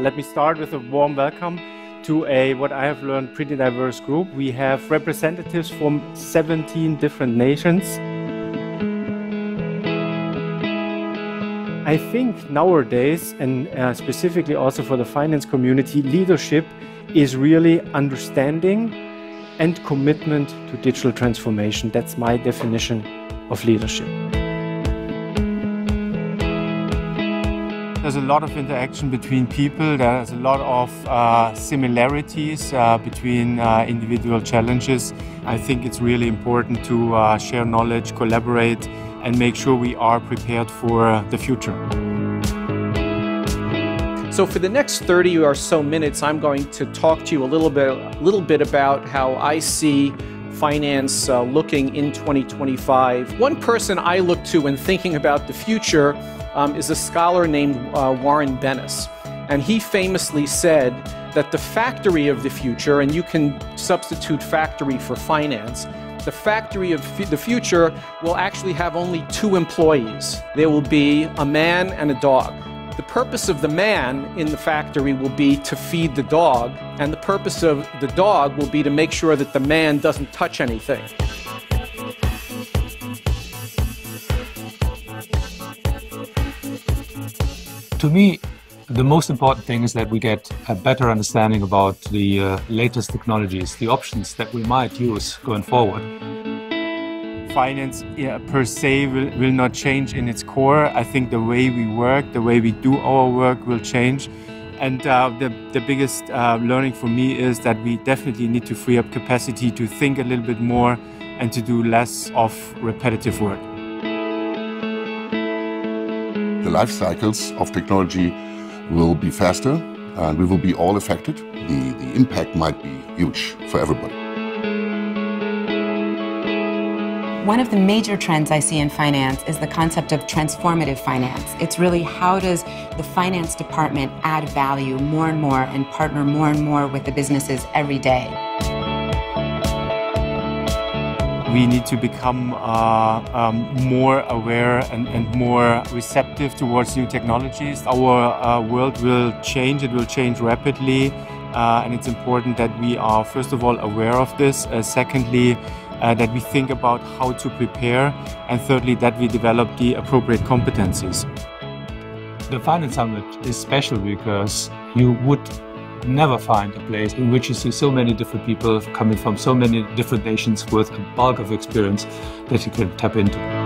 Let me start with a warm welcome to a what I have learned pretty diverse group. We have representatives from 17 different nations. I think nowadays, and uh, specifically also for the finance community, leadership is really understanding and commitment to digital transformation. That's my definition of leadership. There's a lot of interaction between people. There's a lot of uh, similarities uh, between uh, individual challenges. I think it's really important to uh, share knowledge, collaborate, and make sure we are prepared for the future. So for the next 30 or so minutes, I'm going to talk to you a little bit, a little bit about how I see finance uh, looking in 2025. One person I look to when thinking about the future um, is a scholar named uh, Warren Bennis. And he famously said that the factory of the future, and you can substitute factory for finance, the factory of the future will actually have only two employees. There will be a man and a dog. The purpose of the man in the factory will be to feed the dog, and the purpose of the dog will be to make sure that the man doesn't touch anything. To me, the most important thing is that we get a better understanding about the uh, latest technologies, the options that we might use going forward. Finance yeah, per se will, will not change in its core. I think the way we work, the way we do our work will change. And uh, the, the biggest uh, learning for me is that we definitely need to free up capacity to think a little bit more and to do less of repetitive work the life cycles of technology will be faster and we will be all affected. The, the impact might be huge for everybody. One of the major trends I see in finance is the concept of transformative finance. It's really how does the finance department add value more and more and partner more and more with the businesses every day we need to become uh, um, more aware and, and, more receptive towards new technologies. Our uh, world will change, it will change rapidly, uh, and it's important that we are, first of all, aware of this. Uh, secondly, uh, that we think about how to prepare, and thirdly, that we develop the appropriate competencies. The Finance Summit is special because you would never find a place in which you see so many different people coming from so many different nations with a bulk of experience that you can tap into.